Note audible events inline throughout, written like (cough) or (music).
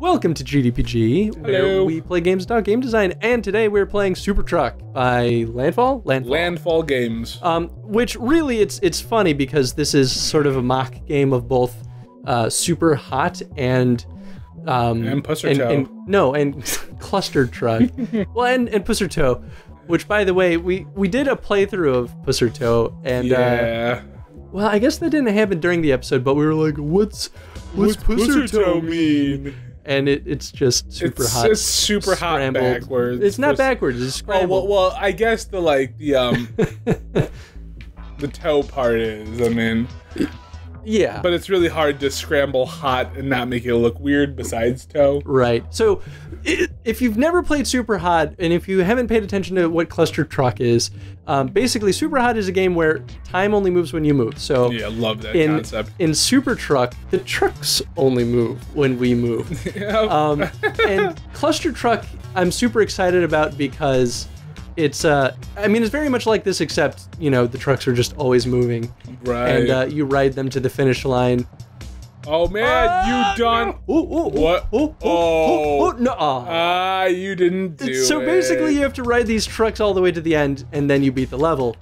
Welcome to GDPG, where we play games about game design, and today we're playing Super Truck by Landfall. Landfall. Landfall Games. um, which really it's it's funny because this is sort of a mock game of both uh, Super Hot and um, And Pusser and, Toe. and- no, and (laughs) Cluster Truck. (laughs) well, and and Pusser Toe, which by the way, we we did a playthrough of Pusser Toe, and uh, yeah. well, I guess that didn't happen during the episode, but we were like, what's what's, Pusser Toe mean? And it, it's just super it's hot. just super hot scrambled. backwards. It's not backwards. It's Oh scrambled. well, well, I guess the like the um (laughs) the toe part is. I mean, yeah. but it's really hard to scramble hot and not make it look weird. Besides toe. right. So, if you've never played Super Hot, and if you haven't paid attention to what Cluster Truck is, um, basically Super Hot is a game where time only moves when you move. So. Yeah, love that In, concept. in Super Truck, the trucks only move when we move. (laughs) Um, and Cluster Truck, I'm super excited about because it's, uh, I mean, it's very much like this, except, you know, the trucks are just always moving. right. And uh, you ride them to the finish line. oh man, Ah, you done? Ooh, ooh, ooh, What? ooh, ooh, Oh. ooh, ooh, no. ah. Ah, you didn't do so it. basically, you have to ride these trucks all the way to the end, and then you beat the level.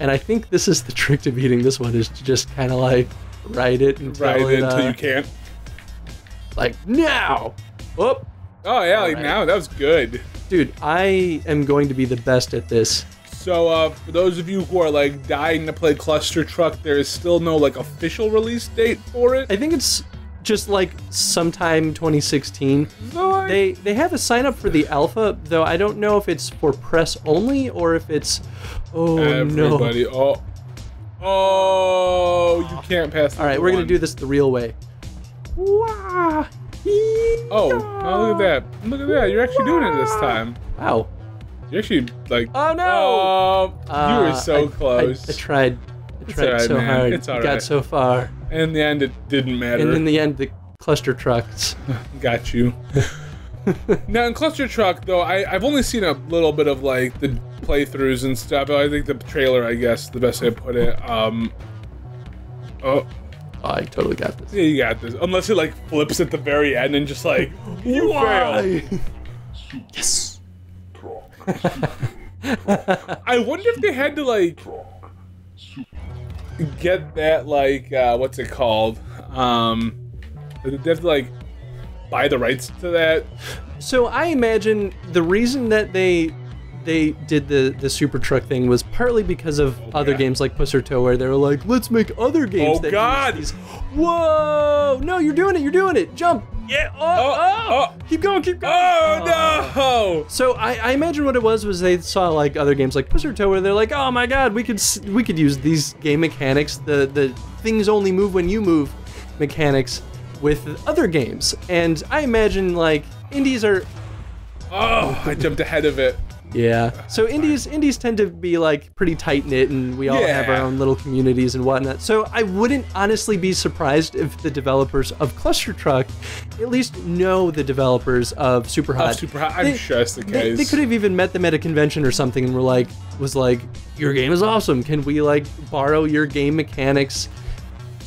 And I think this is the trick to beating this one is to just kind of like ride it until ride it, it until uh, you can't. like now. Oh, Oh yeah, like Alright. now that was good. Dude, I am going to be the best at this. So uh, for those of you who are like dying to play Cluster Truck, there is still no like official release date for it. I think it's just like sometime 2016. So, like, They they have a sign up for the alpha, though I don't know if it's for press only or if it's. Oh no! oh, oh, you can't pass. All right, we're gonna do this the real way. Wah! Oh, oh, look at that! Look at that! You're actually doing it this time. Wow. You're actually like. Oh no! Oh, you Uh, were so I- close. I, I tried. I tried alright, so man. hard. It's Got so far, and in the end, it didn't matter. and in the end, the cluster trucks. (laughs) Got you. (laughs) now in Cluster Truck, though, I, I've only seen a little bit of like the playthroughs and stuff. I think the trailer, I guess, the best way to put it. Um. Oh, I totally got this. yeah, you got this. Unless it like flips at the very end and just like (laughs) you fail. yes. (laughs) I wonder if they had to like get that like uh, what's it called? Um, did they have to like buy the rights to that? So I imagine the reason that they they did the the super truck thing was partly because of oh, other yeah. games like Pusser Toe, where they were like, let's make other games. Oh, that use God. these- Whoa! No, you're doing it. You're doing it. Jump. Yeah. Oh. Oh, oh. oh. Keep going. Keep going. Oh no! So I, I imagine what it was was they saw like other games like Pusser Toe where they're like, oh my god, we could we could use these game mechanics, the the things only move when you move mechanics with other games. And I imagine like indies are Oh, I jumped ahead of it. Yeah. So indies indies tend to be like pretty tight knit and we all have our own little communities and whatnot. So I wouldn't honestly be surprised if the developers of Cluster Truck at least know the developers of Super Hot. Oh, super hot. I'm They- sure that's the They, case. they could have even met them at a convention or something and were like, was like, your game is awesome. Can we like borrow your game mechanics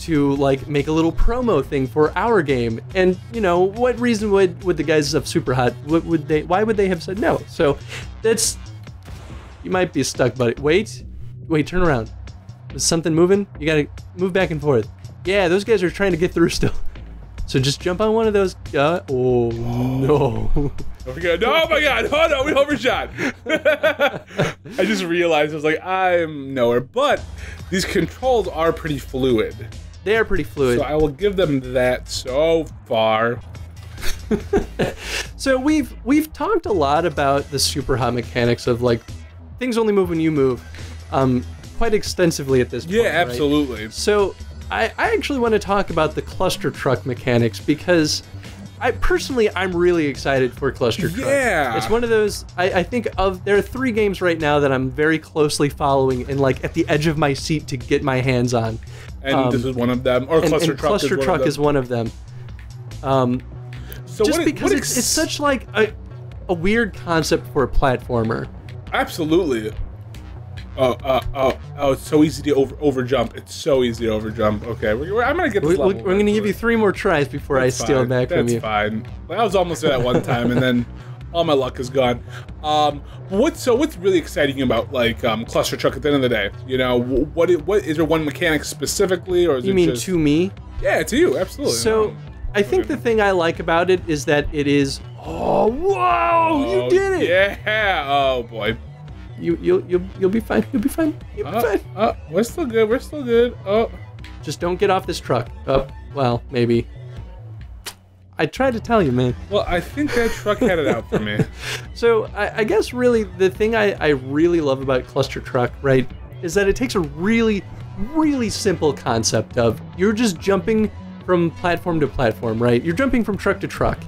to like make a little promo thing for our game? And you know, what reason would would the guys of Super Hot what would they? Why would they have said no? So that's you might be stuck, buddy. Wait, wait, turn around. Is something moving? You gotta move back and forth. Yeah, those guys are trying to get through still. (laughs) So just jump on one of those. Uh, oh no. Don't forget. Oh my god! Oh no, we overshot. (laughs) I just realized I was like, I'm nowhere. But these controls are pretty fluid, They are pretty fluid. so I will give them that so far. (laughs) So we've we've talked a lot about the super hot mechanics of like things only move when you move, um, quite extensively at this point. Yeah, right? absolutely. So I, I actually want to talk about the cluster truck mechanics because I personally I'm really excited for cluster truck. Yeah. It's one of those I, I think of there are three games right now that I'm very closely following and like at the edge of my seat to get my hands on. And Um, this is one of them. Or And, cluster and truck. cluster is one truck of them. is one of them. Um, So just what, because what it's, ex- it's such like a, a weird concept for a platformer. absolutely. Oh, uh, oh, oh! It's so easy to over over jump. It's so easy to over jump. Okay, we're, we're- I'm gonna get this We, going to give you three more tries before I steal it back That's from you. That's fine. I was almost there that one time, and then (laughs) all my luck is gone. Um, what's so? What's really exciting about like um, cluster truck at the end of the day? You know, wh- what? What is there one mechanic specifically, or is You mean just, to me? Yeah, to you, absolutely. So, Um, I think the thing I like about it is that it is. Oh, whoa! oh, you did it! Yeah. Oh boy. You, you'll, you'll, you'll be fine. You'll be fine. You'll be Uh, fine. uh, we're still good. We're still good. Oh. Just don't get off this truck. Oh, well, maybe. I tried to tell you, man. Well, I think that truck had it out for me. (laughs) So I, I guess really the thing I, I really love about Cluster Truck, right, is that it takes a really, really simple concept of you're just jumping from platform to platform, right? You're jumping from truck to truck.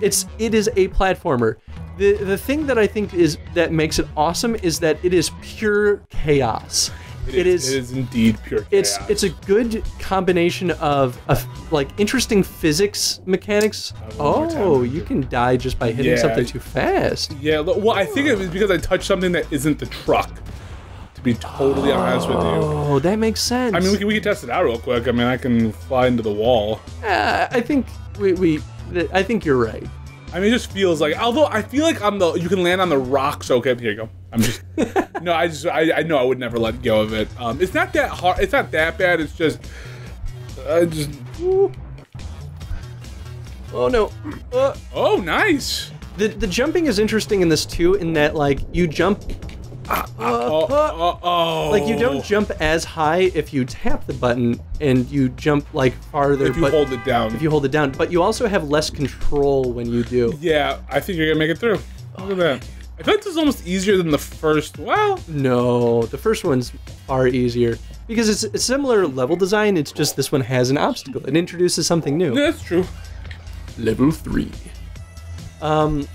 It's it is a platformer. The the thing that I think is that makes it awesome is that it is pure chaos. It is, It is indeed pure it's chaos. it's a good combination of, of like interesting physics mechanics. Oh, you can die just by hitting Yeah. something too fast. Yeah, well, I think it was because I touched something that isn't the truck. To be totally honest with you, Oh, that makes sense. I mean, we can, we can test it out real quick. I mean, I can fly into the wall. Uh, I think we, we I think you're right. I mean, it just feels like, although I feel like I'm the, you can land on the rocks. Okay, here you go. I'm just, (laughs) no, I just, I, I know I would never let go of it. Um, it's not that hard. It's not that bad. It's just, I just, Oh no. Uh, oh, nice. the the jumping is interesting in this too, in that like you jump. Uh, Oh, uh, oh, oh. like you don't jump as high if you tap the button, and you jump like farther. if you but hold it down. if you hold it down, but you also have less control when you do. yeah, I think you're gonna make it through. Look at that. I feel like this is almost easier than the first. Well, No, the first one's far easier because it's a similar level design. It's just this one has an obstacle. It introduces something new. yeah, that's true. Level three. Um,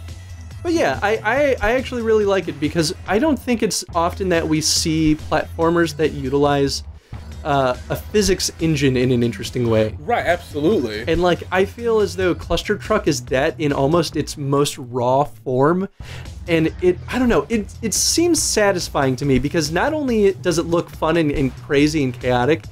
but yeah, I, I I actually really like it because I don't think it's often that we see platformers that utilize uh, a physics engine in an interesting way. Right, absolutely. And like I feel as though Cluster Truck is that in almost its most raw form. And it I don't know, it it seems satisfying to me because not only does it look fun and, and crazy and chaotic,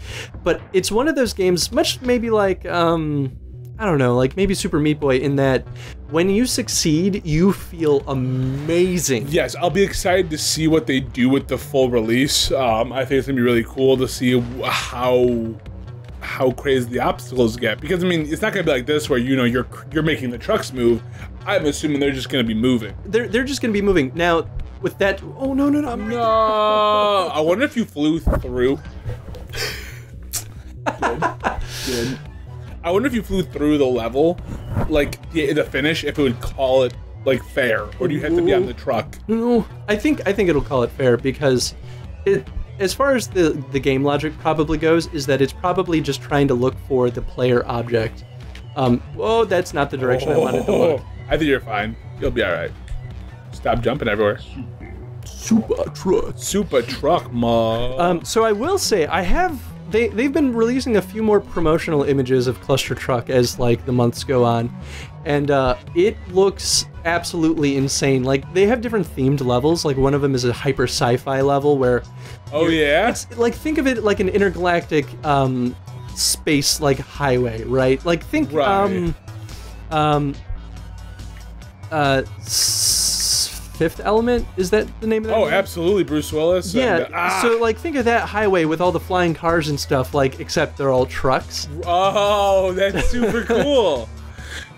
but it's one of those games, much maybe like um I don't know, like maybe Super Meat Boy in that when you succeed, you feel amazing. Yes, I'll be excited to see what they do with the full release. Um, I think it's gonna be really cool to see how how crazy the obstacles get. Because I mean, it's not gonna be like this where you know you're you're making the trucks move. I'm assuming they're just gonna be moving. They're they're just gonna be moving. Now with that oh no no no I'm right No, I wonder if you flew through. (laughs) Good. Good. I wonder if you flew through the level, like the, the finish, if it would call it like fair, or do you have to be on the truck? No, I think I think it'll call it fair because it as far as the the game logic probably goes is that it's probably just trying to look for the player object. Um, oh, that's not the direction I wanted to look. (laughs) I think you're fine. You'll be all right. Stop jumping everywhere. Super truck. Super truck, ma. Um, so I will say I have they they've been releasing a few more promotional images of Cluster Truck as like the months go on, and uh, it looks absolutely insane. Like they have different themed levels. Like one of them is a hyper sci-fi level where oh yeah. it's like think of it like an intergalactic um space like highway right like think Right. um um uh fifth element is that the name of that Oh, movie? absolutely, Bruce Willis. yeah And, ah, so like think of that highway with all the flying cars and stuff like except they're all trucks oh, that's super cool.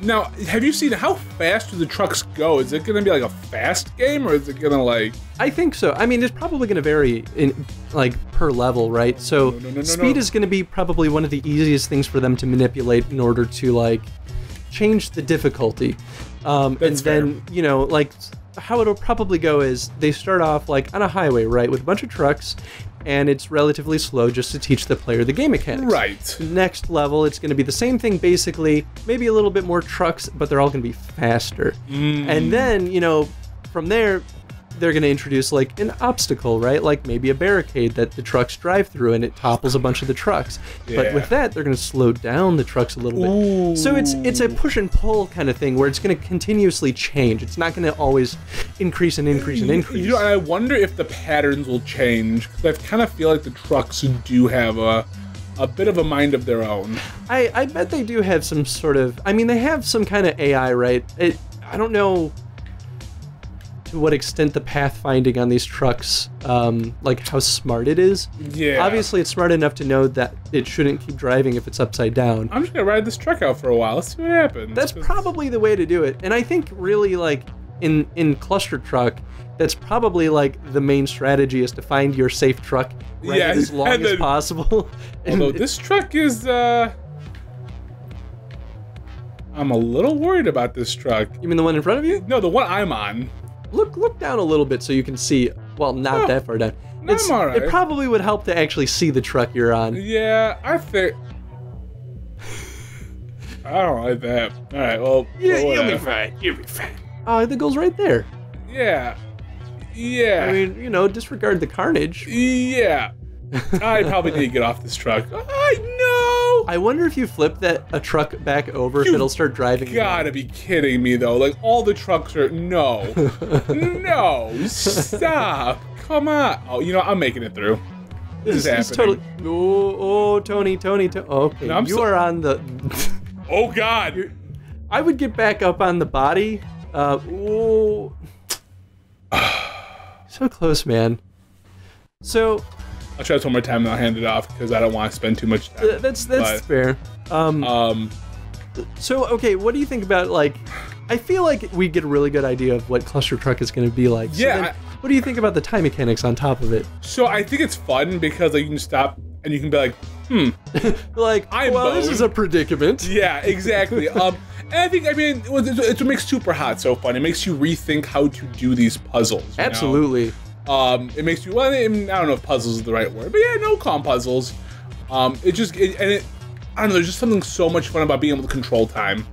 Now, have you seen how fast do the trucks go? Is it gonna be like a fast game, or is it gonna like? I think so. I mean, it's probably going to vary in like per level, right? So no, no, no, speed is going to be probably one of the easiest things for them to manipulate in order to like change the difficulty. Um, and fair. then you know, like how it'll probably go is they start off like on a highway, right, with a bunch of trucks, and it's relatively slow just to teach the player the game mechanics. Right. Next level, it's going to be the same thing basically, maybe a little bit more trucks, but they're all going to be faster. Mm. And then, you know, from there, they're going to introduce like an obstacle, right? Like maybe a barricade that the trucks drive through and it topples a bunch of the trucks. But with that, they're going to slow down the trucks a little bit. So it's it's a push and pull kind of thing where it's going to continuously change. It's not going to always increase and increase and increase. You know, and I wonder if the patterns will change because I kind of feel like the trucks do have a a bit of a mind of their own. I, I bet they do have some sort of. I mean, they have some kind of AI, right? It, I don't know to what extent the pathfinding on these trucks, um, like how smart it is. Yeah. Obviously, it's smart enough to know that it shouldn't keep driving if it's upside down. I'm just gonna ride this truck out for a while. Let's see what happens. That's 'Cause- probably the way to do it. And I think really like in in cluster truck, that's probably like the main strategy is to find your safe truck, ride Yeah, as (laughs) long and as possible. (laughs) And Although this truck is, uh, I'm a little worried about this truck. you mean the one in front of you? No, the one I'm on. Look look down a little bit so you can see. Well, not Oh, that far down. no, It's, I'm alright. It probably would help to actually see the truck you're on. Yeah, I think. (sighs) I don't like that. All right, well, yeah, well, be fine. You'll be fine. Uh, oh, the goal's right there. Yeah, yeah, I mean, you know, disregard the carnage. yeah. I probably need to get off this truck. I know. I wonder if you flip that a truck back over, if it'll start driving. Gotta be kidding me though. Like all the trucks are no, (laughs) no, stop. Come on. Oh, you know I'm making it through. This is It's happening. totally. Oh, oh, Tony, Tony, to- okay. No, you so- are on the. Oh God. I would get back up on the body. Uh, oh. (sighs) so close, man. So I'll try this one more time and I'll hand it off because I don't want to spend too much time. uh, that's that's But- fair. Um, Um, so okay, what do you think about like? I feel like we get a really good idea of what cluster truck is going to be like. So Yeah, then what do you think about the time mechanics on top of it? so I think it's fun because like you can stop and you can be like, hmm, (laughs) Like, I'm well, this is a predicament. (laughs) yeah, exactly. (laughs) um, and I think I mean it it's what makes Super Hot so fun. It makes you rethink how to do these puzzles. Absolutely. know? Um, it makes you well. I, mean, I don't know if puzzles is the right word, but yeah, no calm puzzles. Um, it just it, and it. I don't know. There's just something so much fun about being able to control time.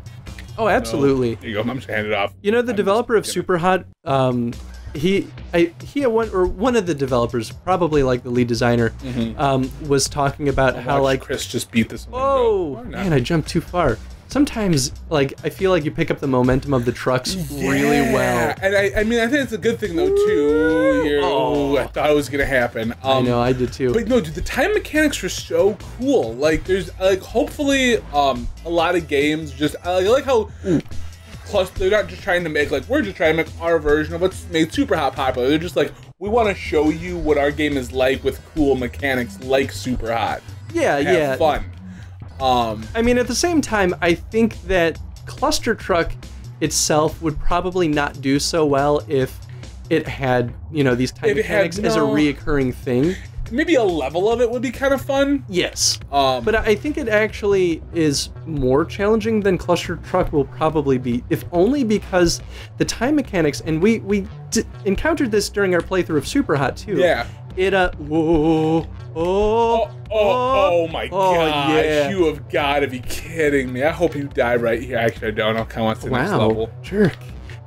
Oh, absolutely. There you go. I'm just handing it off. You know, the I'm developer of gonna- Superhot, um, he, I, he one or one of the developers, probably like the lead designer, um, was talking about how like, Chris just beat this. oh go. Or not. man, I jumped too far. Sometimes, like, I feel like you pick up the momentum of the trucks really well. Yeah, and I, I mean, I think it's a good thing though too. You're, Oh. I thought it was gonna happen. I Um, know, I did too. But no, dude, the time mechanics were so cool. Like, there's like hopefully um a lot of games just I like, I like how plus they're not just trying to make like we're just trying to make our version of what's made Super Hot popular. They're just like we want to show you what our game is like with cool mechanics like Super Hot. yeah, Have yeah. fun. Um, I mean, at the same time, I think that Cluster Truck itself would probably not do so well if it had, you know, these time If it had mechanics as a reoccurring thing. Maybe a level of it would be kind of fun. Yes. Um, But I think it actually is more challenging than Cluster Truck will probably be, if only because the time mechanics, and we we d- encountered this during our playthrough of Super Hot too. yeah. It uh whoa oh Oh, oh, oh my oh, gosh! yeah. You have got to be kidding me! I hope you die right here. Actually, I don't. I'll come on to the next wow level. jerk.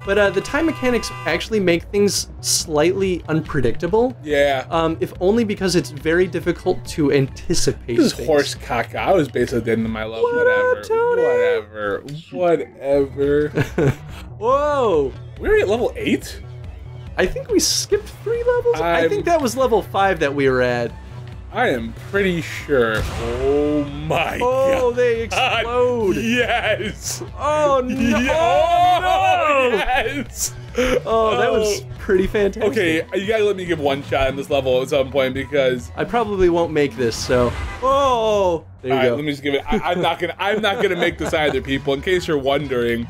But uh, the time mechanics actually make things slightly unpredictable. Yeah. Um, if only because it's very difficult to anticipate. This is things. horse caca. I was basically the end of my love. What Whatever. up? Whatever. Whatever. (laughs) Whoa! We're at level eight. I think we skipped three levels. I I'm- think that was level five that we were at. I am pretty sure. Oh my Oh, god. they explode! (laughs) Yes. Oh no! (laughs) Oh, no! yes. Oh, that was oh. pretty fantastic. Okay, you gotta let me give one shot on this level at some point because I probably won't make this, so. Oh, there you All right, go. let me just give it. I, I'm not gonna. I'm not gonna make this either, people. In case you're wondering,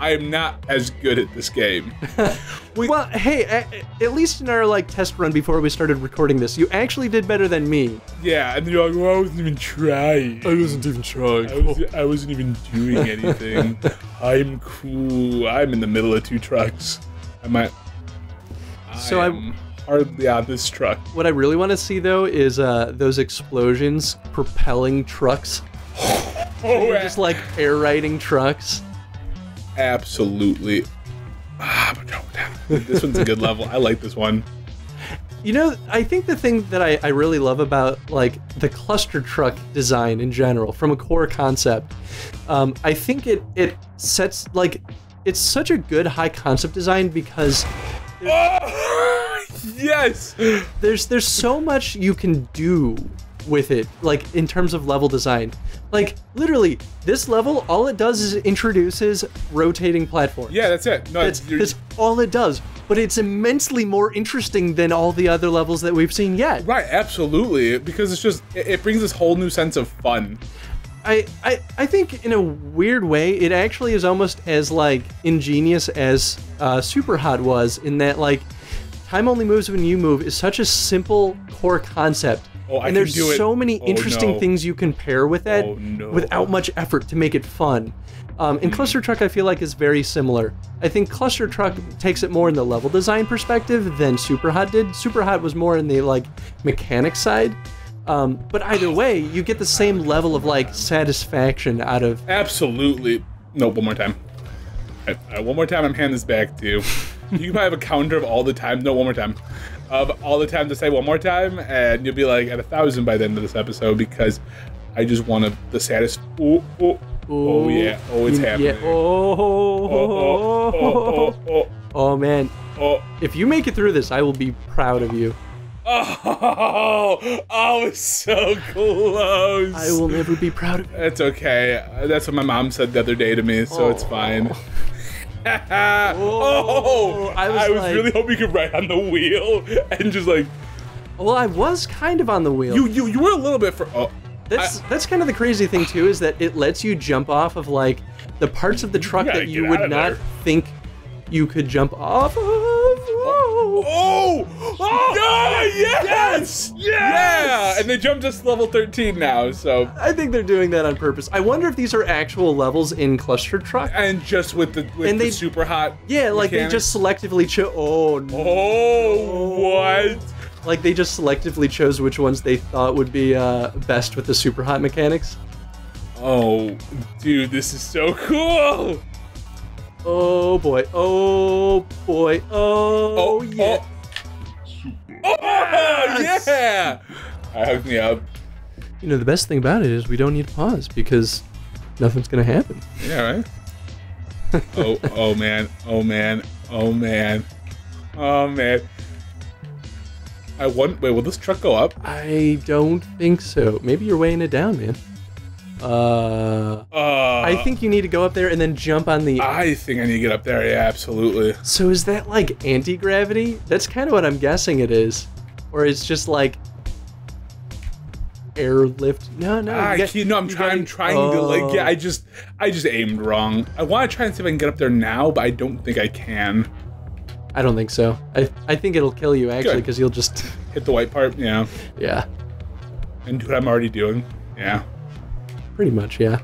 I am not as good at this game. (laughs) we, well, hey, a- a- at least in our like test run before we started recording this, you actually did better than me. Yeah, and you're like, well, I wasn't even trying. I wasn't even trying. I, was, I wasn't even doing anything. (laughs) I'm cool. I'm in the middle of two trucks. I might. So I I- am hardly on this truck. What I really want to see though is uh, those explosions propelling trucks, (laughs) Oh, just like air riding trucks. Absolutely. Ah, but (laughs) this one's a good level. I like this one. You know, I think the thing that I, I really love about like the cluster truck design in general, from a core concept, um, I think it it sets like it's such a good high concept design because Oh, (laughs) yes. there's there's so much you can do with it like in terms of level design like literally this level all it does is it introduces rotating platforms Yeah, that's it. No, that's, that's all it does but it's immensely more interesting than all the other levels that we've seen yet right. Absolutely, because it's just it, it brings this whole new sense of fun. I, I I think in a weird way it actually is almost as like ingenious as uh, Super Hot was in that like time only moves when you move is such a simple core concept. Oh, and there's so many Oh, interesting no. things you can pair with that Oh, no. without much effort to make it fun. Um, Hmm. and Cluster Truck, I feel like, is very similar. I think Cluster Truck takes it more in the level design perspective than Super Hot did. Super Hot was more in the like mechanic side. Um, but either (sighs) way, you get the same level of like satisfaction out of. Absolutely. No, one more time. All right, all right, one more time. I'm handing this back to you. (laughs) You can probably have a counter of all the time. No, one more time. Of all the time to say one more time, and you'll be like at a thousand by the end of this episode because I just want to the saddest. Oh, oh, oh yeah. Oh, it's happening. Yeah. Oh, Oh, oh, oh, oh, Oh, man, oh, if you make it through this, I will be proud of you. oh, (laughs) oh, it's so close. I will never be proud of you. It's okay. That's what my mom said the other day to me, so it's Oh. fine. (laughs) (laughs) oh, I I was was, like- really hoping you could ride on the wheel and just like Well, I was kind of on the wheel. you, you, you were a little bit for. Oh, That's that's kind of the crazy thing too is that it lets you jump off of like the parts of the truck (laughs) gotta that you would not there. think you could jump off of. Oh, oh, yes, yes, yeah, and they jumped us to level thirteen now. So I think they're doing that on purpose. I wonder if these are actual levels in Cluster Truck. and just with the with And the they- super hot. Yeah, like they just selectively chose. Oh no. Oh, what? Like they just selectively chose which ones they thought would be uh, best with the super hot mechanics. Oh, dude, this is so cool. Oh boy. Oh boy. Oh, Oh, yeah. Oh, oh yeah! I hooked me up. You know the best thing about it is we don't need to pause because nothing's gonna happen. Yeah, right? oh, oh man, oh man, oh man, oh man. I want. Wait, will this truck go up? I don't think so. Maybe you're weighing it down, man. Uh, Uh, I think you need to go up there and then jump on the. I think I need to get up there. Yeah, absolutely. so is that like anti gravity? That's kind of what I'm guessing it is, or it's just like airlift. No, no. I you got- no, I'm you trying. I'm gotta- trying to like. Yeah, Oh. I just, I just aimed wrong. I want to try and see if I can get up there now, but I don't think I can. I don't think so. I I think it'll kill you actually because you'll just Hit the white part. Yeah, yeah, and do what I'm already doing. Yeah. Pretty much yeah.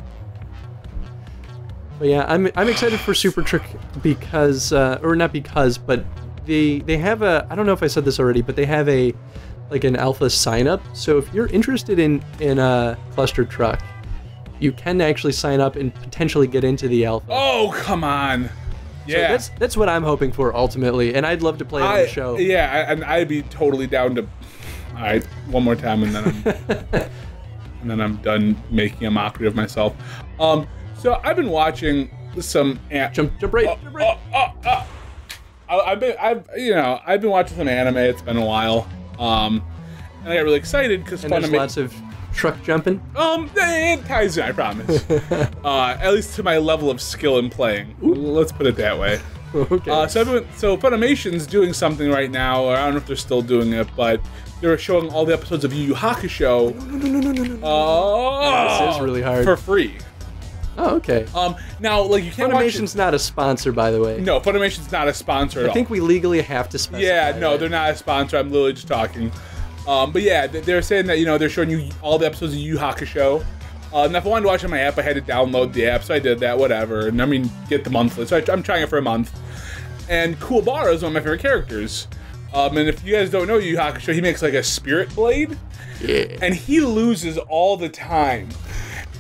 But yeah, I'm I'm excited for Super Trick because uh, or not because, but they they have a I don't know if I said this already, but they have a like an alpha sign up. So if you're interested in in a cluster truck, you can actually sign up and potentially get into the alpha. Oh come on. So Yeah. that's that's what I'm hoping for ultimately, and I'd love to play it on the show. Yeah, I- and I'd be totally down to. All right, one more time, and then I'm, (laughs) and then I'm done making a mockery of myself. Um, so I've been watching some. An- Jump jump right, Oh, jump right. oh, oh, oh. I- I've been, I've, you know, I've been watching some anime. It's been a while. Um, and I got really excited because there's lots of truck jumping. Um, it ties in, I promise. (laughs) uh, at least to my level of skill in playing. Let's put it that way. (laughs) okay. Uh, so, everyone, so Funimation's doing something right now, or I don't know if they're still doing it, but they were showing all the episodes of Yu Yu Hakusho. no, no, no, no, no, no. Oh, This is really hard. for free. Oh, okay. Um, now like you can't Funimation's not a sponsor, by the way. No, Funimation's not a sponsor at I think we legally have to specify. Yeah, no, that. they're not a sponsor. I'm literally just talking. Um, but yeah, they- they're saying that you know they're showing you all the episodes of Yu Yu Hakusho. Uh, and if I wanted to watch it on my app, I had to download the app, so I did that. Whatever, and I mean get the monthly. So I, I'm trying it for a month. And Kuwabara is one of my favorite characters. Um, and if you guys don't know Yu Hakusho, he makes like a spirit blade, Yeah. and he loses all the time.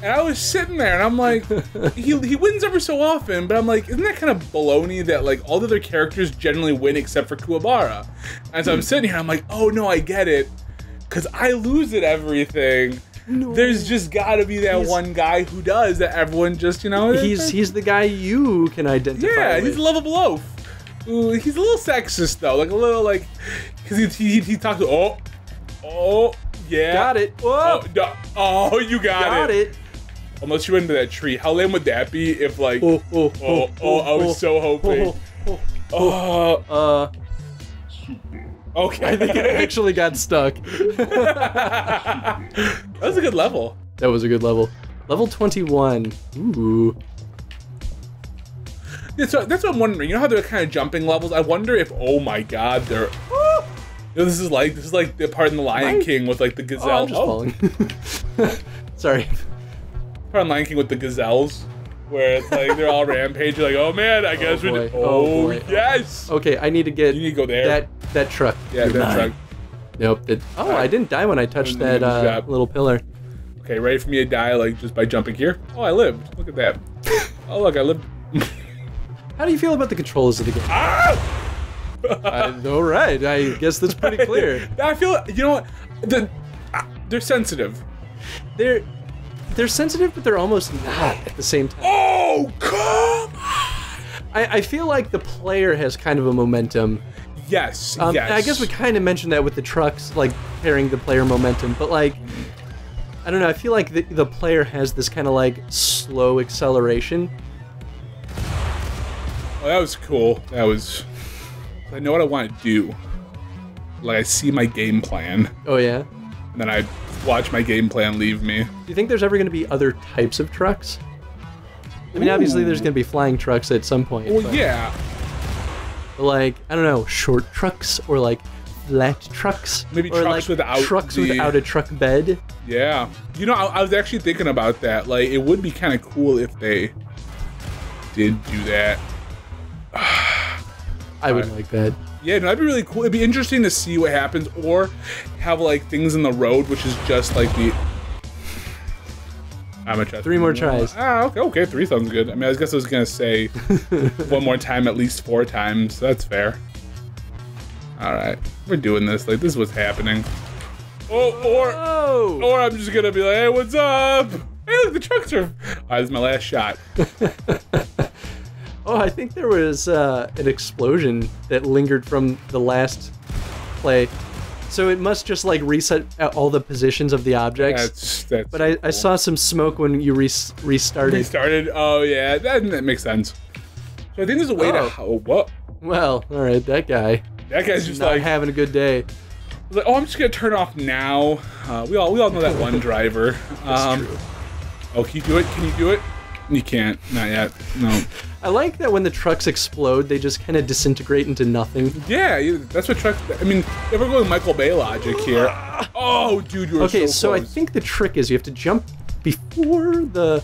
And I was sitting there, and I'm like, (laughs) he, he wins ever so often, but I'm like, isn't that kind of baloney that like all the other characters generally win except for Kuwabara? And so I'm sitting here, I'm like, oh no, I get it, because I lose at everything. There's just got to be that He's- one guy who does that. Everyone just you know. He's he's the guy you can identify yeah, with. he's a lovable loaf. Ooh, he's a little sexist though, like a little like, because he, he he talks. Oh, oh, yeah. Got it. Whoa. Oh, no. oh, you got, Got it. it. Unless you went into that tree. How lame would that be if like Oh, oh, Oh, oh, I was so hoping. oh, oh. uh Uh, okay. I think it actually got stuck. (laughs) (laughs) that was a good level. That was a good level. Level 21. Ooh. Yeah, so that's what I'm wondering. You know how they're kind of jumping levels? I wonder if oh my god, they're know, this is like this is like the part in the Lion Mine- King with like the Oh, gazelle. I'm just falling. (laughs) Sorry. part in Lion King with the gazelles, where it's like they're all (laughs) rampaging. Like, oh man, I guess we. boy. Did. Oh, Oh, yes. Okay, I need to get You need to go there. that that truck. yeah, that truck. Nope. It, oh, I didn't die when I touched that uh, little pillar. Okay, ready for me to die like just by jumping here? Oh, I lived. Look at that. (laughs) oh look, I lived. How do you feel about the controls of the game? ah! (laughs) uh, all right, I guess that's pretty (laughs) clear. I feel you know what the ah, they're sensitive. They're they're sensitive, but they're almost not at the same time. Oh come! I, I feel like the player has kind of a momentum. Yes, Um, yes. I guess we kind of mentioned that with the trucks, like carrying the player momentum, but like, I don't know. I feel like the, the player has this kind of like slow acceleration. Oh, that was cool. That was. I know what I want to do. Like I see my game plan, Oh yeah. and then I watch my game plan leave me. Do you think there's ever going to be other types of trucks? I mean, obviously there's going to be flying trucks at some point. Well, yeah. Like I don't know, short trucks or like flat trucks. Maybe or trucks like without trucks the- without a truck bed. Yeah. You know, I, I was actually thinking about that. Like, it would be kind of cool if they did do that. (sighs) I would like that. Yeah, no, that'd be really cool. It'd be interesting to see what happens, or have like things in the road, which is just like the. I'm gonna try Three more tries. Ah, okay, okay, three sounds good. I mean, I guess I was gonna say (laughs) one more time, at least four times. That's fair. All right, we're doing this. Like, this is what's happening. Oh, or Oh. or I'm just gonna be like, hey, what's up? Hey, look, the trucks are. Right, this is my last shot. (laughs) Oh, I think there was uh, an explosion that lingered from the last play. So it must just like reset uh, all the positions of the objects. That's that's. but I, I saw some smoke when you res- restarted. restarted. Oh yeah, that, that makes sense. So I think there's a way Oh. to. Oh, what? Well, all right, that guy That guy's just not like, having a good day. like, oh, I'm just gonna turn off now. Uh, we all we all know that one (laughs) driver. Um, true. oh, can you do it? Can you do it? You can't. Not yet. No. I like that when the trucks explode, they just kind of disintegrate into nothing. Yeah, you- that's what trucks. I mean, if we're going Michael Bay logic here. Oh, dude, you're Okay, so, so I close. think the trick is you have to jump before the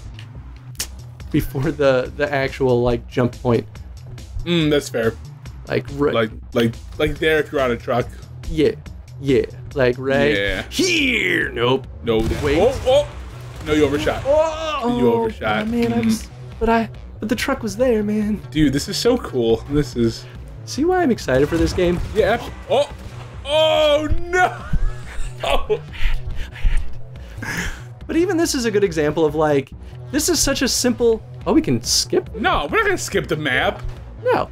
before the the actual like jump point. Mm, that's fair. Like right, Like, like, like there if you're on a truck. yeah, yeah, like right Yeah. here. Nope. No. Wait. Oh, oh. No, you overshot. Oh, You overshot. oh, man, I Mhm. was, but I, but the truck was there, man. Dude, this is so cool. This is. See why I'm excited for this game? Yeah. abs- Oh. Oh no. (laughs) Oh. But even this is a good example of like, this is such a simple. Oh, we can skip? No, we're not gonna skip the map. No,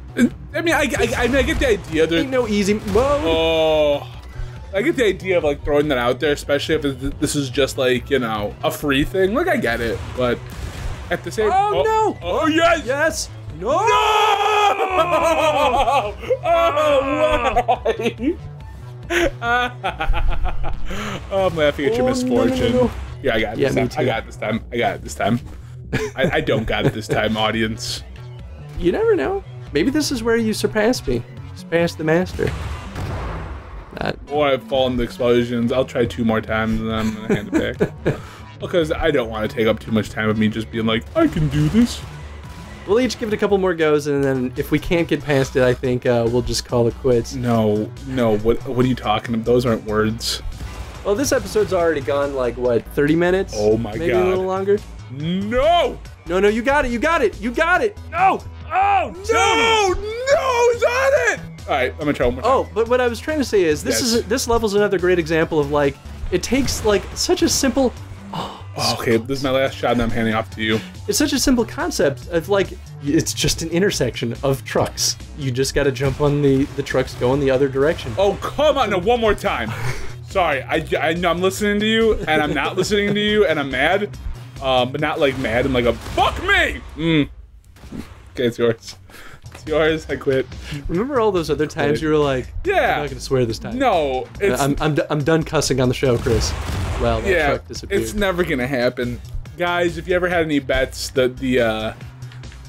I mean, I, I, I mean, I get the idea. There, ain't no easy mode. oh, I get the idea of like throwing that out there, especially if this is just like you know a free thing. Like I get it, but at the same. Oh, oh no. Oh yes. Yes. No. No! (laughs) Oh, why? oh, (laughs) I'm laughing at your Oh, misfortune. no, no. Yeah, I got it Yeah, this me time. I got it this time. I got it this time. I, I don't got it this time, (laughs) audience. You never know. Maybe this is where you surpass me. Surpass the master. Not. Or I've fallen to explosions. I'll try two more times and then I'm gonna hand it back. (laughs) because I don't want to take up too much time of me just being like, I can do this. We'll each give it a couple more goes, and then if we can't get past it, I think uh, we'll just call it quits. No, no. What what are you talking about? Those aren't words. Well, this episode's already gone like what, 30 minutes? Oh my Maybe God. a little longer. No! No, no, you got it. You got it. You got it. No. Oh No! No! He's on it! Alright, I'm gonna try one more time. Oh, but what I was trying to say is this Yes. is this level's another great example of like it takes like such a simple Oh, okay, this is my last shot and I'm handing off to you. it's such a simple concept of like it's just an intersection of trucks. You just got to jump on the the trucks go going the other direction. Oh, come on. No, one more time. Sorry, I, I know I'm listening to you, and I'm not listening to you, and I'm mad. Um, but not like mad. I'm like a fuck me. Mm. Okay, it's yours. (laughs) It's yours. I quit. Remember all those other times you were like, "Yeah, I'm not gonna swear this time. No, it's I'm I'm, I'm done cussing on the show, Chris. Well, that yeah, truck disappeared. it's never gonna happen, guys. If you ever had any bets that the uh,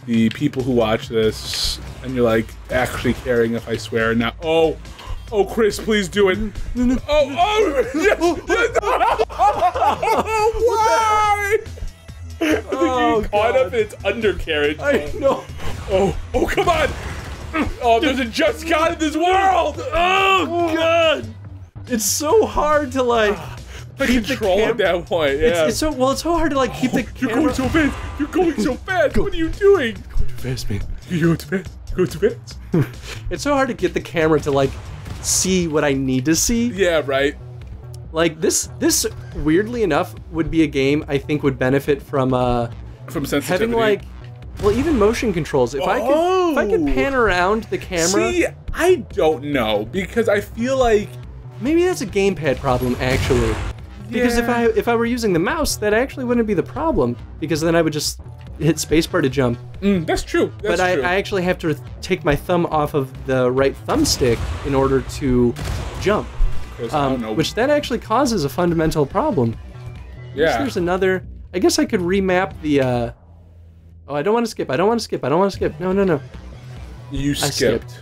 the people who watch this and you're like actually caring if I swear or not. Oh, oh, Chris, please do it. (laughs) Oh, oh, yes, yes. (laughs) Why? I think Oh, you caught God. up in its undercarriage. I know. Oh, oh, come on. Oh, there's a just God in this world. Oh God! It's so hard to like (sighs) The keep the control cam- at that point. It's, Yeah. it's so well. It's so hard to like keep the You're going so fast. You're going so (laughs) fast. What are you doing? fast, man. You're going too fast. You're going too fast. (laughs) It's so hard to get the camera to like see what I need to see. Yeah, right. Like this, this weirdly enough would be a game I think would benefit from uh From sensitivity. having like, well, even motion controls. If I could, if I could Oh. pan around the camera, See, I don't know because I feel like maybe that's a gamepad problem actually. Because if I if I were using the mouse, that actually wouldn't be the problem. Because then I would just hit spacebar to jump. mm, that's true. That's but I, true. I actually have to take my thumb off of the right thumbstick in order to jump. 'Cause I don't know. Um, which that actually causes a fundamental problem. yeah. There's another. I guess I could remap the. Uh, oh, I don't want to skip. I don't want to skip. I don't want to skip. No, no, no. you skipped. skipped.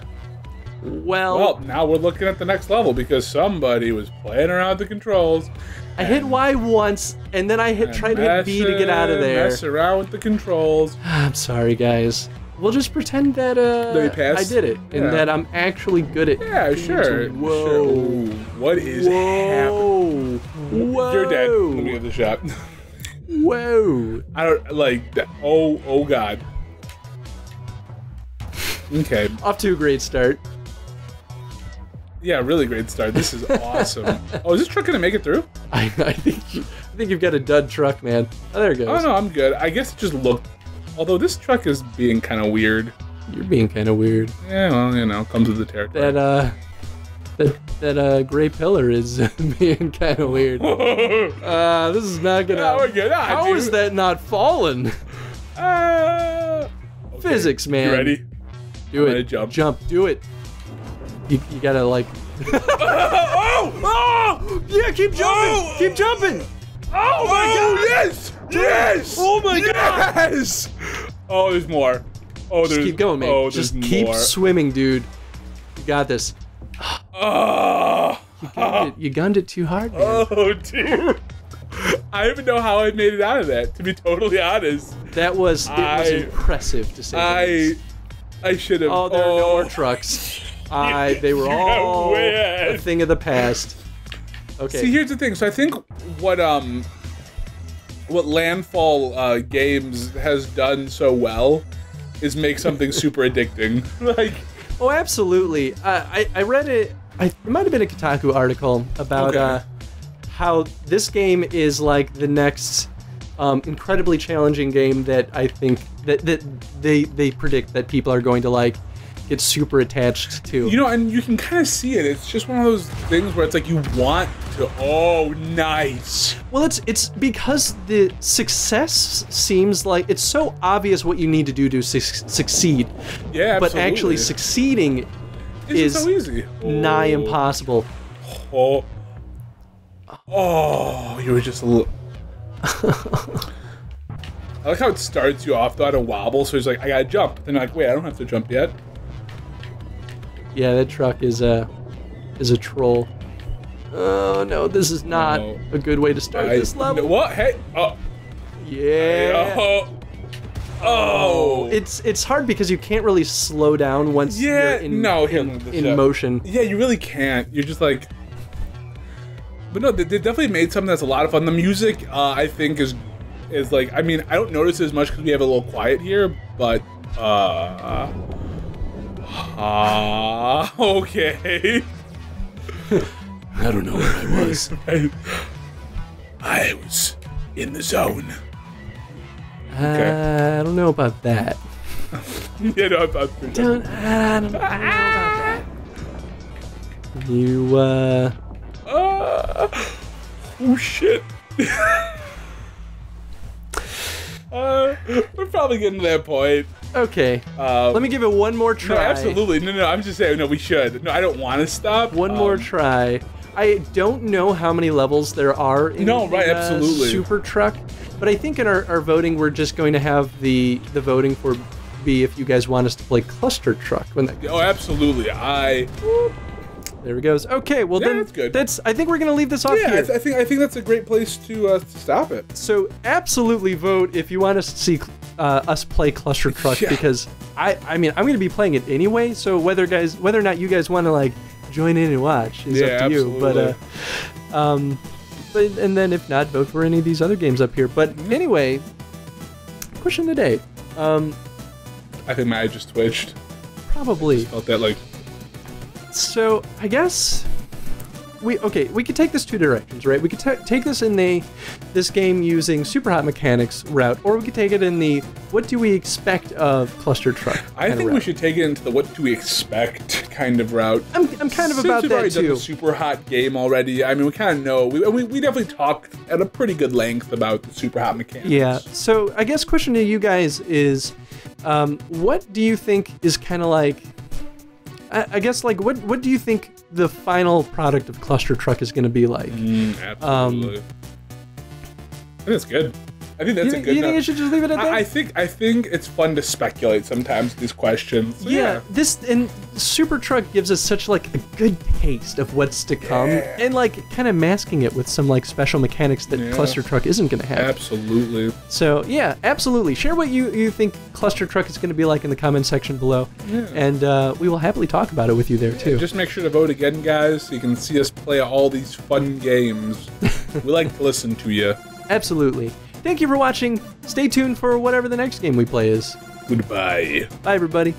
Well, Well, now we're looking at the next level because somebody was playing around with the controls. I hit Y once, and then I hit tried to hit B to get out of there. Mess around with the controls. (sighs) I'm sorry, guys. We'll just pretend that uh, That? I did it, and Yeah. that I'm actually good at. Yeah, sure. Whoa. Sure. What is happening? Whoa. Whoa. You're dead. Let me get the shot. (laughs) Whoa. I don't like that. Oh, oh God. Okay. (laughs) Off to a great start. Yeah, really great start. This is awesome. (laughs) oh, is this truck gonna make it through? I, I think you, I think you've got a dud truck, man. Oh, there it goes. Oh no, I'm good. I guess it just looked. Although this truck is being kind of weird. You're being kind of weird. Yeah, well, you know, comes with the territory. That uh, that uh, gray pillar is (laughs) being kind of weird. (laughs) Uh, this is not gonna. Yeah, we're good. Ah, How dude. is that not falling? Ah. Okay. Physics, man. You ready? Do I'm it. jump. Jump. Do it. You, you gotta like. (laughs) oh! Oh! Yeah, keep jumping. Oh! Keep jumping. Oh my God! Yes! Yes! Oh my God! Yes! Oh, there's more. Oh, there's. Just keep going, man. Oh, Just keep more. swimming, dude. You got this. Oh. You gunned, it, you gunned it too hard, man. Oh, dude. I don't even know how I made it out of that. To be totally honest, That was it was impressive to say. I, least. I should have. Oh, there are no more trucks. (laughs) I they were all a thing of the past. Okay. See, here's the thing. So I think what um what Landfall uh, Games has done so well is make something super (laughs) addicting. (laughs) Like, oh, absolutely. Uh, I I read it. I, it might have been a Kotaku article about Okay. uh, how this game is like the next um, incredibly challenging game that I think that that they they predict that people are going to like get super attached to. you know, and you can kind of see it. It's just one of those things where it's like you want to. Oh, nice. Well, it's it's because the success seems like it's so obvious what you need to do to su- succeed, Yeah, absolutely. but actually succeeding It's is so easy. nigh Oh. impossible. Oh. Oh, you were just a little. (laughs) I like how it starts you off though at a wobble, so he's like, I gotta jump. Then like, wait, I don't have to jump yet. Yeah, that truck is a is a troll. Oh no, this is not No. a good way to start I- this level. What? Hey. Oh. Yeah. Oh. Oh. It's it's hard because you can't really slow down once Yeah, you're in, no, in, in motion. Yeah, you really can't. You're just like. but no, they, they definitely made something that's a lot of fun. The music, uh, I think, is is like. I mean, I don't notice it as much because we have a little quiet here, but uh, uh okay. (laughs) I don't know where I was. I, I was in the zone. Uh, I don't know about that. (laughs) you know, about Don't, I don't, I don't know about that. You, uh, Uh, oh shit. (laughs) uh, we're probably getting to that point. Okay. Uh, Let me give it one more No, try. absolutely. No, no, I'm just saying, no, we should. No, I don't want to stop. One more Um, try. I don't know how many levels there are in No, the, right, uh, absolutely. Super Truck, but I think in our, our voting we're just going to have the the voting for be if you guys want us to play Cluster Truck when that Oh, absolutely. I. there it goes. Okay, well Yeah, then that's good. That's I think we're gonna leave this off Yeah, I, here. I think I think that's a great place to, uh, to stop it. so absolutely vote if you want us to see uh, us play Cluster Truck (laughs) Yeah. because I I mean I'm gonna be playing it anyway. So whether guys whether or not you guys want to like join in and watch is Yeah, up to you. But uh, um, but and then if not, vote for any of these other games up here. But anyway, question of the day. Um, I think my eye just twitched. probably. Felt that like. So I guess we okay. We could take this two directions, right? We could ta take this in the this game using SuperHot mechanics route, or we could take it in the what do we expect of Cluster Truck? I think we should take it into the what do we expect kind of route. I'm, I'm kind of Since about we've that already done too. the super hot game already, I mean, we kind of know. We, we, we definitely talked at a pretty good length about the SuperHot mechanics. Yeah. So I guess question to you guys is, um, what do you think is kind of like? I, I guess like what what do you think the final product of Cluster Truck is going to be like? Mm, absolutely. I think that's good. I think that's you a good. you think I should just leave it at that? I, I think I think it's fun to speculate sometimes these questions. So, yeah, this and Super Truck gives us such like a good taste of what's to come, Yeah. and like kind of masking it with some like special mechanics that Yeah. Cluster Truck isn't going to have. absolutely. So yeah, absolutely. Share what you you think Cluster Truck is going to be like in the comment section below, Yeah. and uh, we will happily talk about it with you there too. Just make sure to vote again, guys, so you can see us play all these fun games. (laughs) we like to listen to you. Absolutely. Thank you for watching. Stay tuned for whatever the next game we play is. Goodbye. Bye, everybody.